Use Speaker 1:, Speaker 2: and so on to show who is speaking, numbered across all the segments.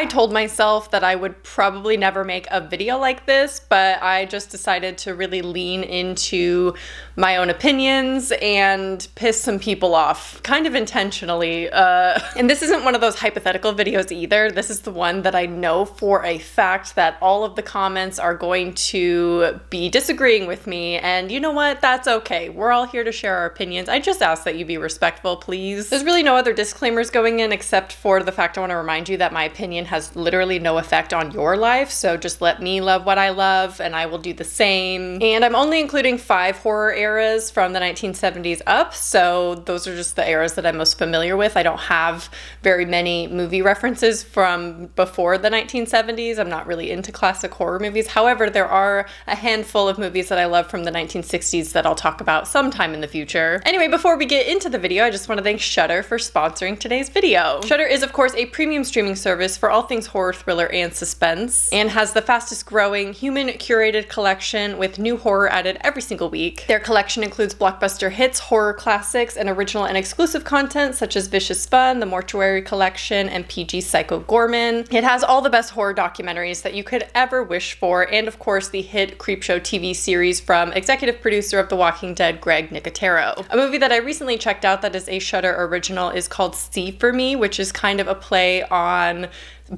Speaker 1: I told myself that I would probably never make a video like this, but I just decided to really lean into my own opinions and piss some people off, kind of intentionally. Uh, and this isn't one of those hypothetical videos either. This is the one that I know for a fact that all of the comments are going to be disagreeing with me. And you know what? That's okay. We're all here to share our opinions. I just ask that you be respectful, please. There's really no other disclaimers going in except for the fact I want to remind you that my opinion has literally no effect on your life. So just let me love what I love and I will do the same. And I'm only including five horror eras from the 1970s up. So those are just the eras that I'm most familiar with. I don't have very many movie references from before the 1970s. I'm not really into classic horror movies. However, there are a handful of movies that I love from the 1960s that I'll talk about sometime in the future. Anyway, before we get into the video, I just want to thank Shudder for sponsoring today's video. Shudder is of course a premium streaming service for all things horror, thriller, and suspense, and has the fastest growing human curated collection with new horror added every single week. Their collection includes blockbuster hits, horror classics, and original and exclusive content such as Vicious Fun, The Mortuary Collection, and PG Psycho Goreman. It has all the best horror documentaries that you could ever wish for, and of course the hit Creepshow TV series from executive producer of The Walking Dead, Greg Nicotero. A movie that I recently checked out that is a Shudder original is called See for Me, which is kind of a play on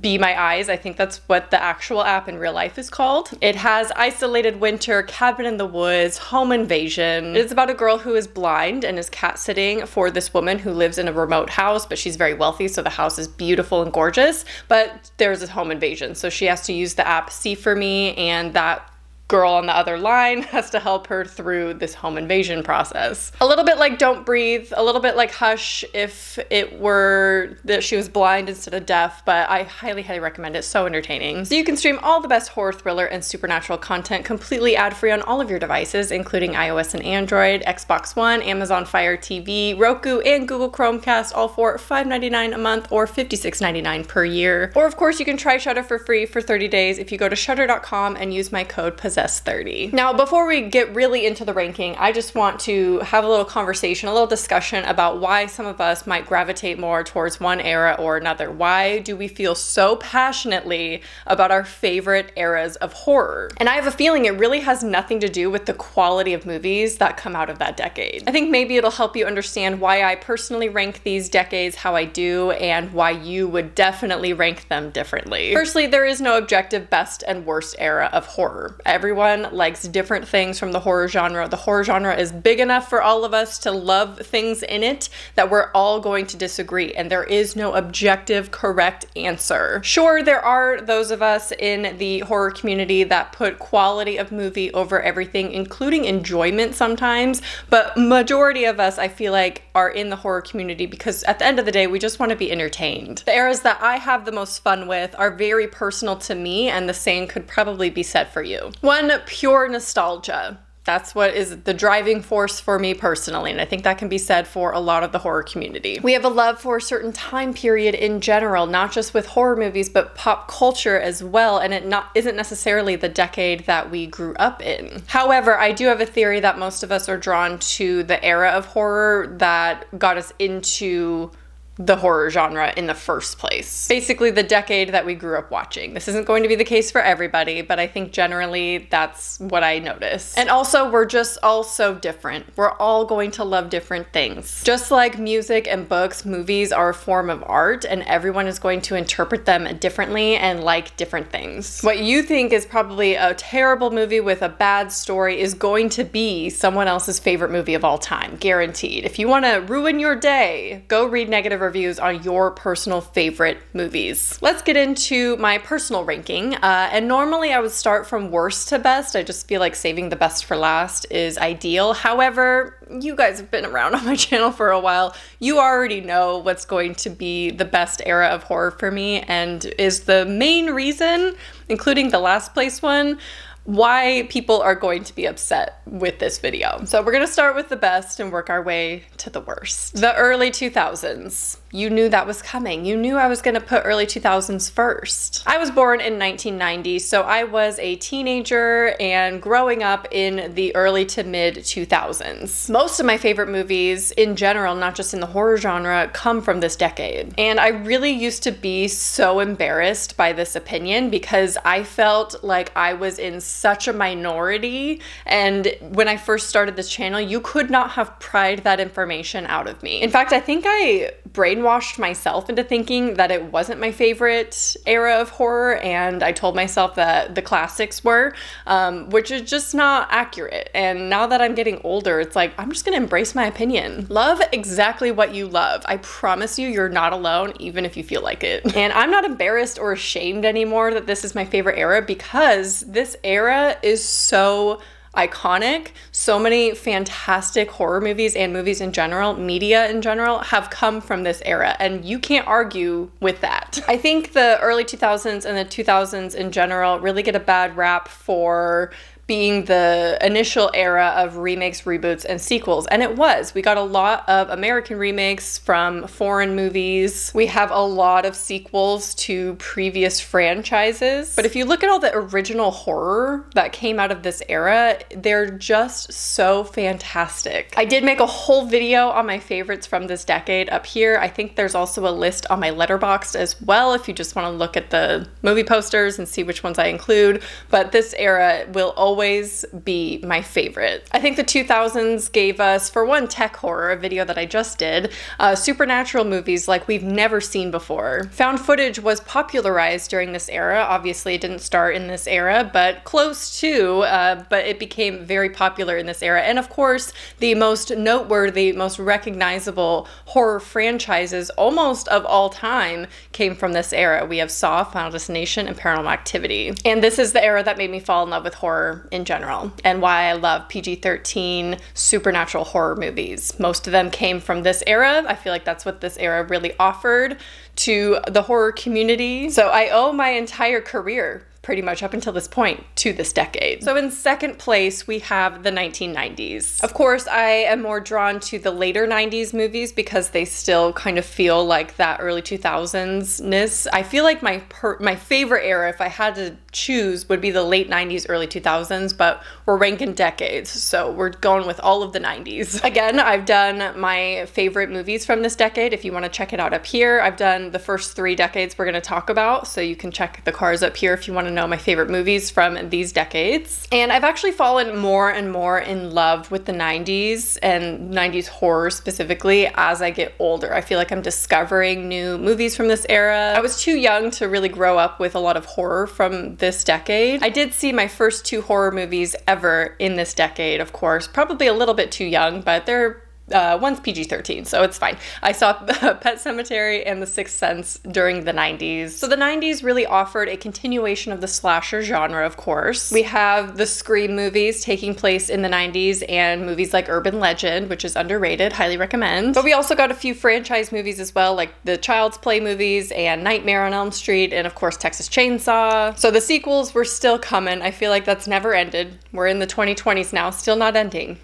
Speaker 1: be My Eyes. I think that's what the actual app in real life is called. It has Isolated Winter, Cabin in the Woods, Home Invasion. It's about a girl who is blind and is cat sitting for this woman who lives in a remote house, but she's very wealthy, so the house is beautiful and gorgeous. But there's a home invasion, so she has to use the app See For Me, and that girl on the other line has to help her through this home invasion process. A little bit like Don't Breathe, a little bit like Hush if it were that she was blind instead of deaf, but I highly, highly recommend it. So entertaining. So you can stream all the best horror, thriller, and supernatural content completely ad free on all of your devices, including iOS and Android, Xbox One, Amazon Fire TV, Roku, and Google Chromecast, all for $5.99 a month or $56.99 per year. Or, of course, you can try Shudder for free for 30 days if you go to shudder.com and use my code POSSESS 30. Now, before we get really into the ranking, I just want to have a little conversation, a little discussion about why some of us might gravitate more towards one era or another. Why do we feel so passionately about our favorite eras of horror? And I have a feeling it really has nothing to do with the quality of movies that come out of that decade. I think maybe it'll help you understand why I personally rank these decades how I do and why you would definitely rank them differently. Firstly, there is no objective best and worst era of horror. Everyone likes different things from the horror genre. The horror genre is big enough for all of us to love things in it that we're all going to disagree, and there is no objective correct answer. Sure, there are those of us in the horror community that put quality of movie over everything, including enjoyment sometimes, but majority of us, I feel like, are in the horror community because at the end of the day, we just want to be entertained. The eras that I have the most fun with are very personal to me, and the same could probably be said for you. One, pure nostalgia. That's what is the driving force for me personally, and I think that can be said for a lot of the horror community. We have a love for a certain time period in general, not just with horror movies, but pop culture as well, and it not isn't necessarily the decade that we grew up in. However, I do have a theory that most of us are drawn to the era of horror that got us into the horror genre in the first place. Basically, the decade that we grew up watching. This isn't going to be the case for everybody, but I think generally that's what I notice. And also, we're just all so different. We're all going to love different things. Just like music and books, movies are a form of art, and everyone is going to interpret them differently and like different things. What you think is probably a terrible movie with a bad story is going to be someone else's favorite movie of all time, guaranteed. If you want to ruin your day, go read negative reviews on your personal favorite movies. Let's get into my personal ranking. Uh, and normally I would start from worst to best. I just feel like saving the best for last is ideal. However, you guys have been around on my channel for a while. You already know what's going to be the best era of horror for me and is the main reason, including the last place one, why people are going to be upset with this video. So we're gonna start with the best and work our way to the worst. The early 2000s. You knew that was coming. You knew I was going to put early 2000s first. I was born in 1990, so I was a teenager and growing up in the early to mid 2000s. Most of my favorite movies in general, not just in the horror genre, come from this decade. And I really used to be so embarrassed by this opinion because I felt like I was in such a minority. And when I first started this channel, you could not have pried that information out of me. In fact, I think I brainwashed myself into thinking that it wasn't my favorite era of horror, and I told myself that the classics were, um, which is just not accurate. And now that I'm getting older, it's like, I'm just gonna embrace my opinion. Love exactly what you love. I promise you, you're not alone, even if you feel like it. And I'm not embarrassed or ashamed anymore that this is my favorite era because this era is so iconic. So many fantastic horror movies and movies in general, media in general, have come from this era, and you can't argue with that. I think the early 2000s and the 2000s in general really get a bad rap for being the initial era of remakes, reboots, and sequels. And it was. We got a lot of American remakes from foreign movies. We have a lot of sequels to previous franchises. But if you look at all the original horror that came out of this era, they're just so fantastic. I did make a whole video on my favorites from this decade up here. I think there's also a list on my Letterboxd as well if you just want to look at the movie posters and see which ones I include. But this era will always always be my favorite. I think the 2000s gave us, for one, tech horror, a video that I just did, uh, supernatural movies like we've never seen before. Found footage was popularized during this era. Obviously, it didn't start in this era, but close to, uh, but it became very popular in this era. And of course, the most noteworthy, most recognizable horror franchises almost of all time came from this era. We have Saw, Final Destination, and Paranormal Activity. And this is the era that made me fall in love with horror in general and why I love PG 13 supernatural horror movies. Most of them came from this era. I feel like that's what this era really offered to the horror community. So I owe my entire career pretty much up until this point to this decade. So in second place, we have the 1990s. Of course, I am more drawn to the later 90s movies because they still kind of feel like that early 2000s-ness. I feel like my my favorite era, if I had to choose, would be the late 90s, early 2000s, but we're ranking decades, so we're going with all of the 90s. Again, I've done my favorite movies from this decade. If you want to check it out up here, I've done the first three decades we're going to talk about, so you can check the cars up here if you want to know my favorite movies from these decades. And I've actually fallen more and more in love with the 90s and 90s horror specifically as I get older. I feel like I'm discovering new movies from this era. I was too young to really grow up with a lot of horror from this decade. I did see my first two horror movies ever in this decade, of course. Probably a little bit too young, but they're uh, one's PG 13, so it's fine. I saw Pet Sematary and The Sixth Sense during the 90s. So the 90s really offered a continuation of the slasher genre, of course. We have the Scream movies taking place in the 90s and movies like Urban Legend, which is underrated, highly recommend. But we also got a few franchise movies as well, like the Child's Play movies and Nightmare on Elm Street, and of course Texas Chainsaw. So the sequels were still coming. I feel like that's never ended. We're in the 2020s now, still not ending.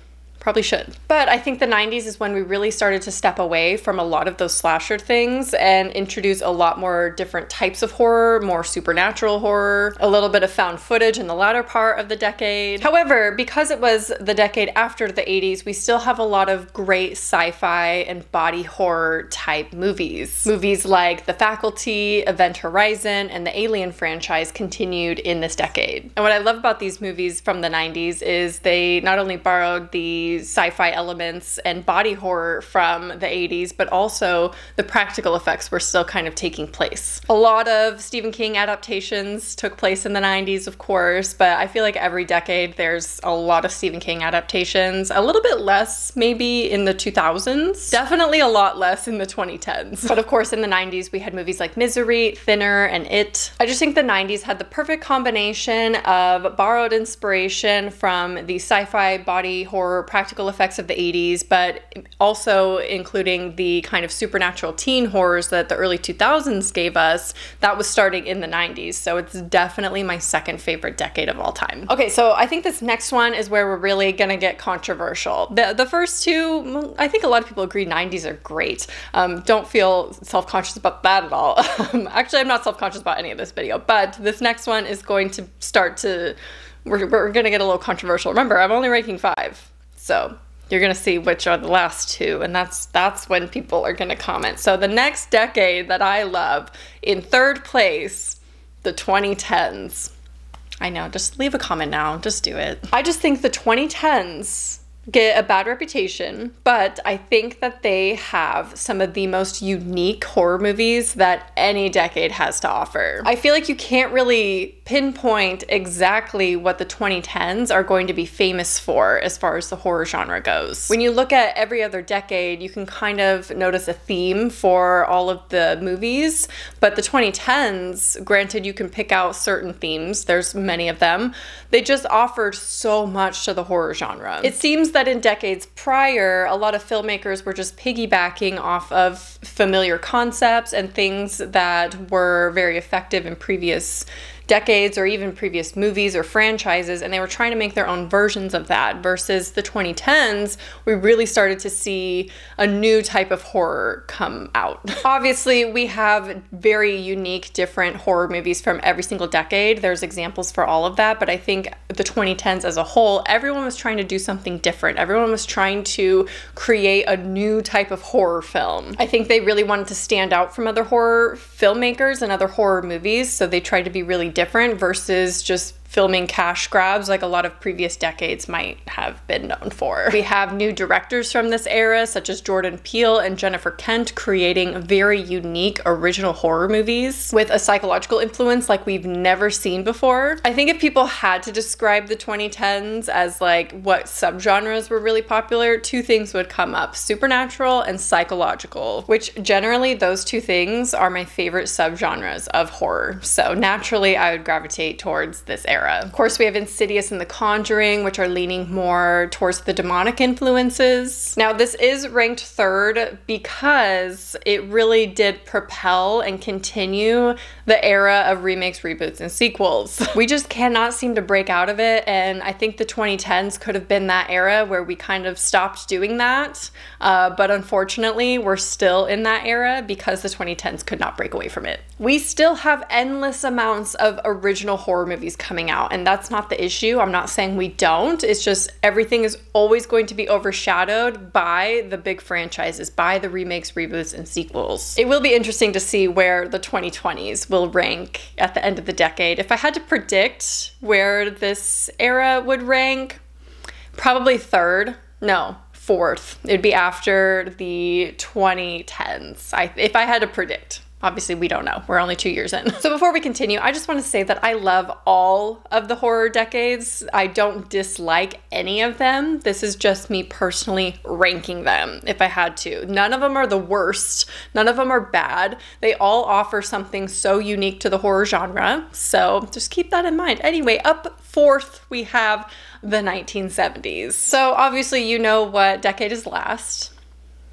Speaker 1: Probably should. But I think the 90s is when we really started to step away from a lot of those slasher things and introduce a lot more different types of horror, more supernatural horror, a little bit of found footage in the latter part of the decade. However, because it was the decade after the 80s, we still have a lot of great sci fi and body horror type movies. Movies like The Faculty, Event Horizon, and the Alien franchise continued in this decade. And what I love about these movies from the 90s is they not only borrowed sci-fi elements and body horror from the 80s, but also the practical effects were still kind of taking place. A lot of Stephen King adaptations took place in the 90s, of course, but I feel like every decade there's a lot of Stephen King adaptations. A little bit less maybe in the 2000s. Definitely a lot less in the 2010s. But of course in the 90s we had movies like Misery, Thinner, and It. I just think the 90s had the perfect combination of borrowed inspiration from the sci-fi body horror effects of the 80s, but also including the kind of supernatural teen horrors that the early 2000s gave us, that was starting in the 90s. So it's definitely my second favorite decade of all time. Okay, so I think this next one is where we're really gonna get controversial. The, the first two, I think a lot of people agree 90s are great. Um, don't feel self conscious about that at all. Um, actually, I'm not self conscious about any of this video, but this next one is going to start to we're, we're gonna get a little controversial. Remember, I'm only ranking five, so you're gonna see which are the last two, and that's that's when people are gonna comment. So the next decade that I love, in third place, the 2010s. I know, just leave a comment now. Just do it. I just think the 2010s get a bad reputation, but I think that they have some of the most unique horror movies that any decade has to offer. I feel like you can't really pinpoint exactly what the 2010s are going to be famous for as far as the horror genre goes. When you look at every other decade, you can kind of notice a theme for all of the movies, but the 2010s, granted, you can pick out certain themes, there's many of them, they just offered so much to the horror genre. It seems that in decades prior, a lot of filmmakers were just piggybacking off of familiar concepts and things that were very effective in previous decades or even previous movies or franchises, and they were trying to make their own versions of that. Versus the 2010s, we really started to see a new type of horror come out. Obviously, we have very unique, different horror movies from every single decade. There's examples for all of that, but I think the 2010s as a whole, everyone was trying to do something different. Everyone was trying to create a new type of horror film. I think they really wanted to stand out from other horror filmmakers and other horror movies, so they tried to be really different versus just filming cash grabs like a lot of previous decades might have been known for. We have new directors from this era, such as Jordan Peele and Jennifer Kent, creating very unique original horror movies with a psychological influence like we've never seen before. I think if people had to describe the 2010s as like what subgenres were really popular, two things would come up supernatural and psychological, which generally those two things are my favorite subgenres of horror. So naturally, I would gravitate towards this era era. Of course, we have Insidious and The Conjuring, which are leaning more towards the demonic influences. Now, this is ranked third because it really did propel and continue the era of remakes, reboots, and sequels. We just cannot seem to break out of it, and I think the 2010s could have been that era where we kind of stopped doing that. Uh, but unfortunately, we're still in that era because the 2010s could not break away from it. We still have endless amounts of original horror movies coming out. And that's not the issue. I'm not saying we don't. It's just everything is always going to be overshadowed by the big franchises, by the remakes, reboots, and sequels. It will be interesting to see where the 2020s will rank at the end of the decade. If I had to predict where this era would rank, probably third. No, fourth. It'd be after the 2010s. I, if I had to predict. Obviously, we don't know. We're only two years in. So, before we continue, I just want to say that I love all of the horror decades. I don't dislike any of them. This is just me personally ranking them if I had to. None of them are the worst, none of them are bad. They all offer something so unique to the horror genre. So, just keep that in mind. Anyway, up fourth, we have the 1970s. So, obviously, you know what decade is last.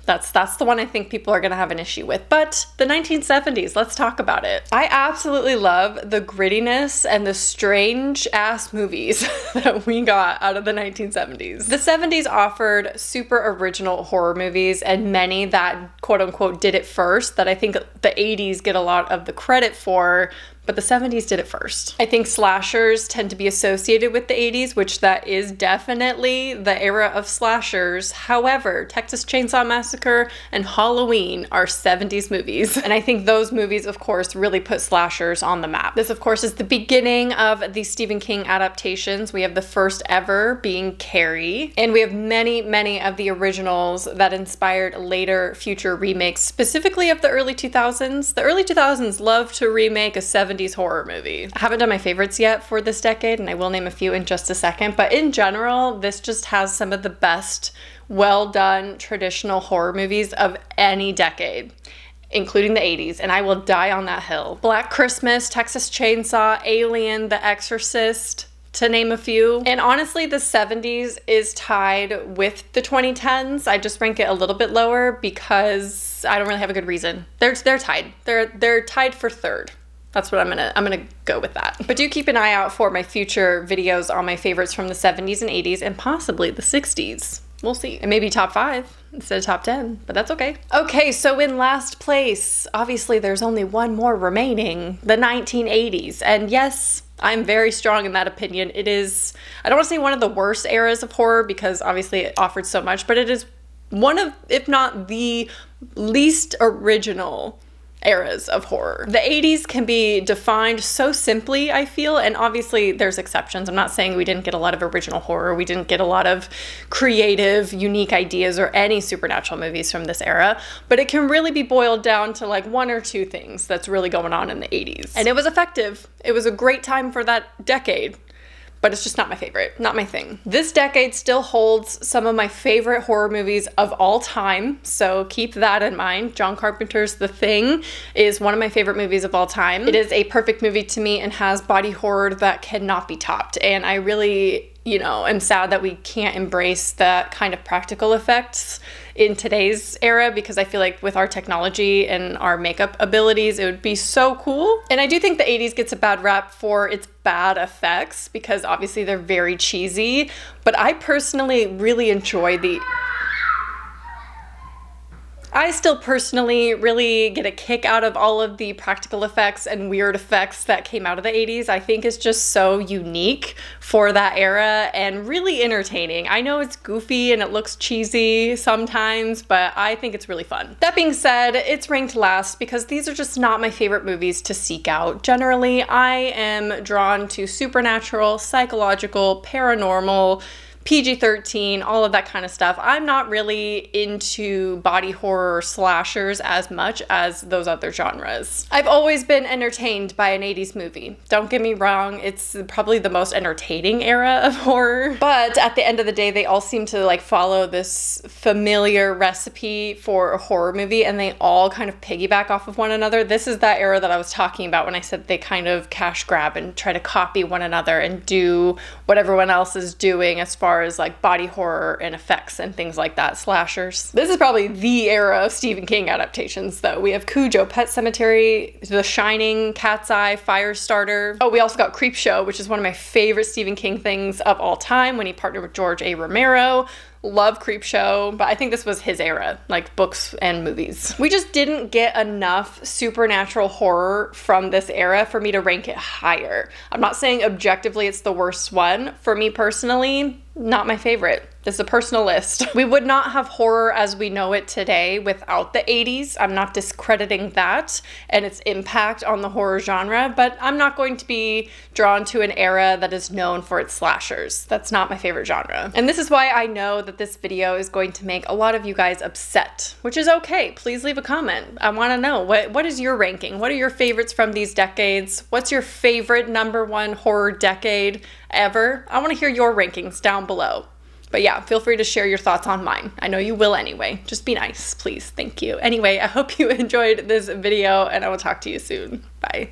Speaker 1: That's that's the one I think people are going to have an issue with. But the 1970s, let's talk about it. I absolutely love the grittiness and the strange ass movies that we got out of the 1970s. The 70s offered super original horror movies and many that quote unquote did it first that I think the 80s get a lot of the credit for, but the 70s did it first. I think slashers tend to be associated with the 80s, which that is definitely the era of slashers. However, Texas Chainsaw Massacre and Halloween are 70s movies. And I think those movies, of course, really put slashers on the map. This, of course, is the beginning of the Stephen King adaptations. We have the first ever being Carrie, and we have many, many of the originals that inspired later future remakes, specifically of the early 2000s. The early 2000s love to remake a 70s 70s horror movie. I haven't done my favorites yet for this decade, and I will name a few in just a second, but in general, this just has some of the best, well done traditional horror movies of any decade including the 80s, and I will die on that hill. Black Christmas, Texas Chainsaw, Alien, The Exorcist, to name a few. And honestly, the 70s is tied with the 2010s. I just rank it a little bit lower because I don't really have a good reason. They're they're tied. They're they're tied for third. That's what I'm gonna I'm gonna go with that. But do keep an eye out for my future videos on my favorites from the 70s and 80s and possibly the 60s. We'll see. And maybe top five instead of top 10, but that's okay. Okay, so in last place, obviously there's only one more remaining the 1980s. And yes, I'm very strong in that opinion. It is, I don't want to say one of the worst eras of horror because obviously it offered so much, but it is one of, if not the least original eras of horror. The 80s can be defined so simply, I feel, and obviously there's exceptions. I'm not saying we didn't get a lot of original horror, we didn't get a lot of creative, unique ideas or any supernatural movies from this era, but it can really be boiled down to like one or two things that's really going on in the 80s. And it was effective. It was a great time for that decade but it's just not my favorite, not my thing. This decade still holds some of my favorite horror movies of all time, so keep that in mind. John Carpenter's The Thing is one of my favorite movies of all time. It is a perfect movie to me and has body horror that cannot be topped, and I really you know, am sad that we can't embrace that kind of practical effects in today's era because I feel like with our technology and our makeup abilities, it would be so cool. And I do think the 80s gets a bad rap for its bad effects because obviously they're very cheesy, but I personally really enjoy the I still personally really get a kick out of all of the practical effects and weird effects that came out of the 80s. I think it's just so unique for that era and really entertaining. I know it's goofy and it looks cheesy sometimes, but I think it's really fun. That being said, it's ranked last because these are just not my favorite movies to seek out. Generally, I am drawn to supernatural, psychological, paranormal, PG 13, all of that kind of stuff. I'm not really into body horror slashers as much as those other genres. I've always been entertained by an 80s movie. Don't get me wrong, it's probably the most entertaining era of horror. But at the end of the day, they all seem to like follow this familiar recipe for a horror movie and they all kind of piggyback off of one another. This is that era that I was talking about when I said they kind of cash grab and try to copy one another and do what everyone else is doing as far far as like body horror and effects and things like that, slashers. This is probably the era of Stephen King adaptations, though. We have Cujo, Pet Sematary, The Shining, Cat's Eye, Firestarter. Oh, we also got Creepshow, which is one of my favorite Stephen King things of all time when he partnered with George A. Romero love Creepshow, but I think this was his era, like books and movies. We just didn't get enough supernatural horror from this era for me to rank it higher. I'm not saying objectively it's the worst one. For me personally, not my favorite. This is a personal list. We would not have horror as we know it today without the 80s. I'm not discrediting that and its impact on the horror genre, but I'm not going to be drawn to an era that is known for its slashers. That's not my favorite genre. And this is why I know that this video is going to make a lot of you guys upset, which is okay. Please leave a comment. I want to know what what is your ranking? What are your favorites from these decades? What's your favorite number one horror decade ever? I want to hear your rankings down below. But yeah, feel free to share your thoughts on mine. I know you will anyway. Just be nice, please. Thank you. Anyway, I hope you enjoyed this video and I will talk to you soon. Bye.